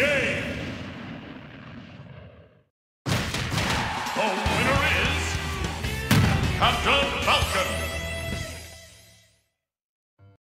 game. The winner is Captain Falcon.